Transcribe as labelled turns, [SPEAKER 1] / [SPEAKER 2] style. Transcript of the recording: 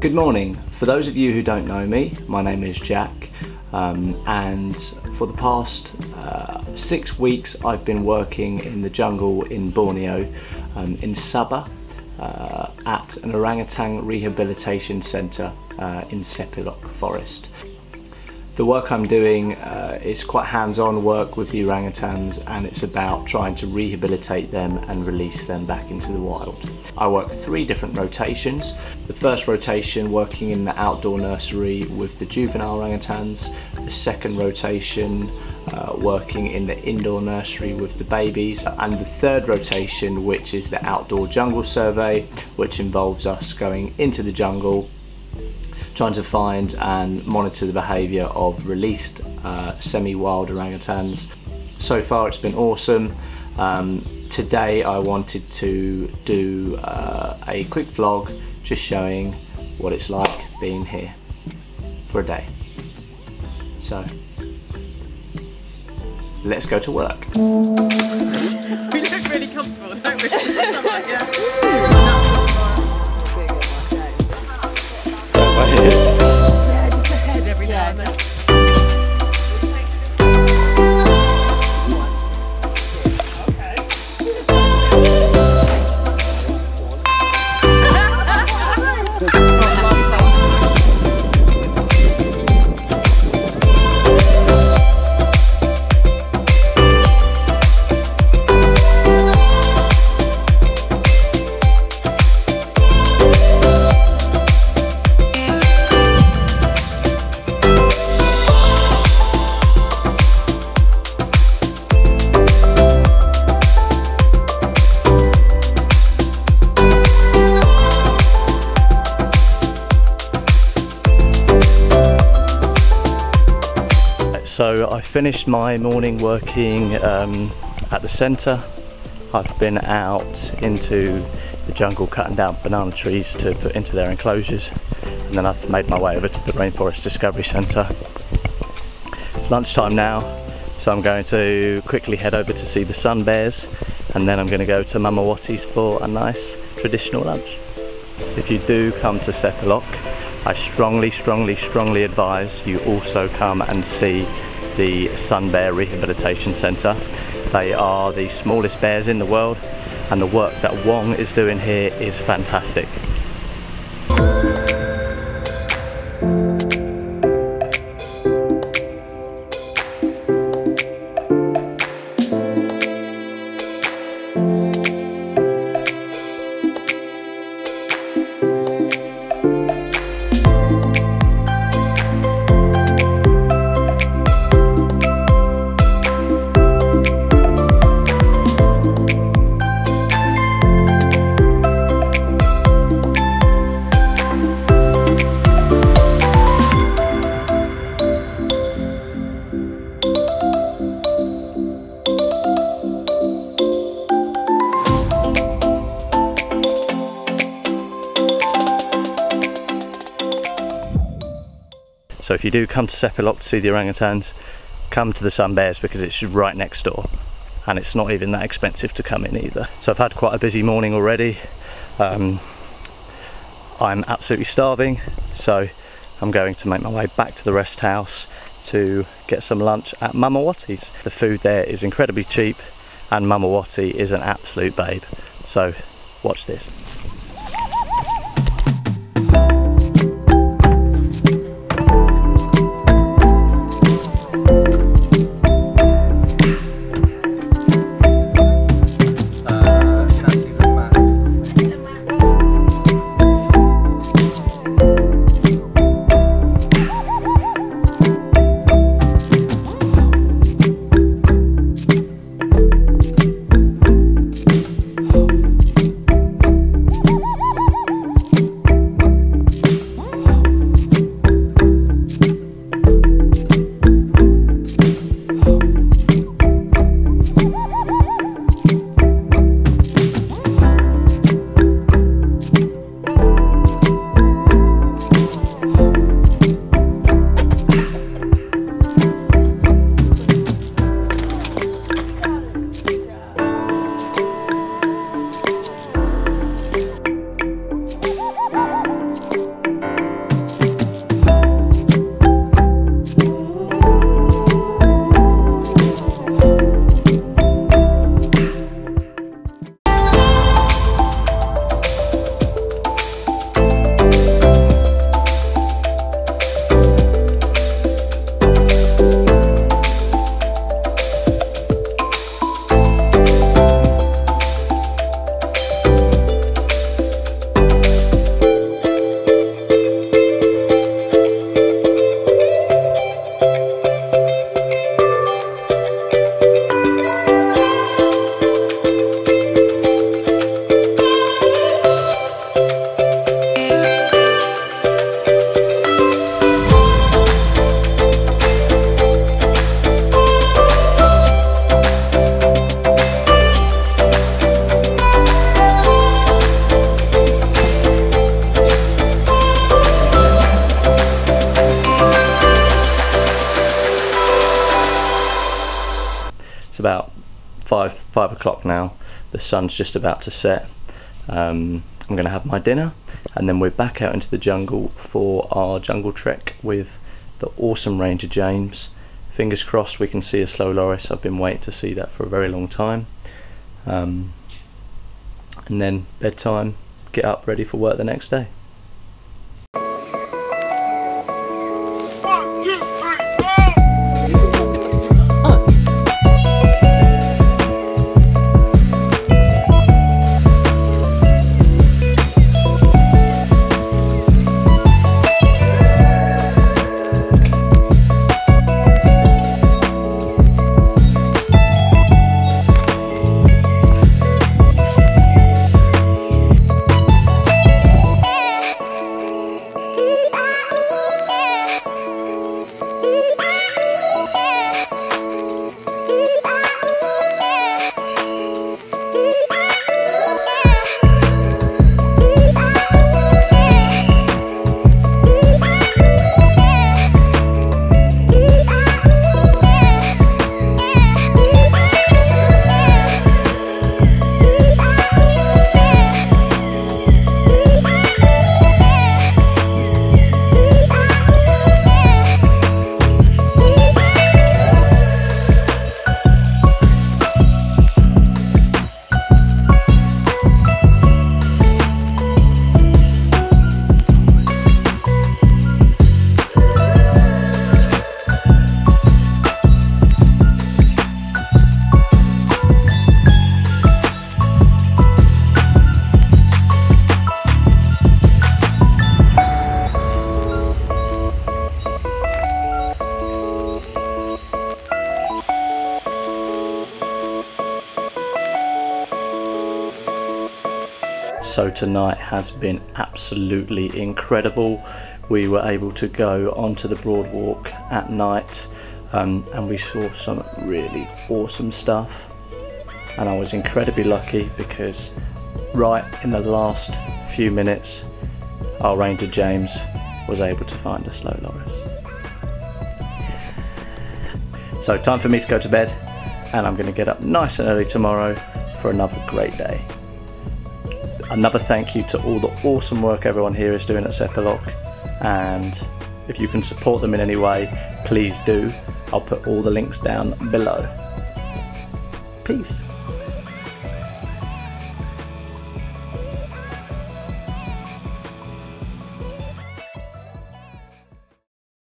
[SPEAKER 1] Good morning. For those of you who don't know me, my name is Jack um, and for the past uh, six weeks I've been working in the jungle in Borneo, um, in Sabah, uh, at an orangutan rehabilitation centre uh, in Sepilok Forest. The work I'm doing uh, is quite hands-on work with the orangutans and it's about trying to rehabilitate them and release them back into the wild. I work three different rotations. The first rotation working in the outdoor nursery with the juvenile orangutans. The second rotation uh, working in the indoor nursery with the babies and the third rotation which is the outdoor jungle survey which involves us going into the jungle trying to find and monitor the behaviour of released uh, semi-wild orangutans. So far it's been awesome. Um, today I wanted to do uh, a quick vlog just showing what it's like being here for a day. So let's go to work.
[SPEAKER 2] we look really comfortable, don't we? Yeah, just a head every now and then.
[SPEAKER 1] So I finished my morning working um, at the centre. I've been out into the jungle cutting down banana trees to put into their enclosures and then I've made my way over to the Rainforest Discovery Centre. It's lunchtime now so I'm going to quickly head over to see the sun bears and then I'm going to go to Mama Mamawati's for a nice traditional lunch. If you do come to Sepilok I strongly, strongly, strongly advise you also come and see the Sun Bear Rehabilitation Centre. They are the smallest bears in the world and the work that Wong is doing here is fantastic. If you do come to Sepilok to see the orangutans, come to the Sun Bears because it's right next door and it's not even that expensive to come in either. So I've had quite a busy morning already. Um, I'm absolutely starving so I'm going to make my way back to the rest house to get some lunch at Mamawati's. The food there is incredibly cheap and Mamawati is an absolute babe. So watch this. It's about five five o'clock now. The sun's just about to set. Um, I'm going to have my dinner, and then we're back out into the jungle for our jungle trek with the awesome Ranger James. Fingers crossed we can see a slow loris. I've been waiting to see that for a very long time. Um, and then bedtime, get up ready for work the next day. So tonight has been absolutely incredible. We were able to go onto the Broadwalk at night um, and we saw some really awesome stuff. And I was incredibly lucky because right in the last few minutes, our Ranger James was able to find a slow loris. So time for me to go to bed and I'm going to get up nice and early tomorrow for another great day. Another thank you to all the awesome work everyone here is doing at Sepilok and if you can support them in any way, please do. I'll put all the links down below. Peace.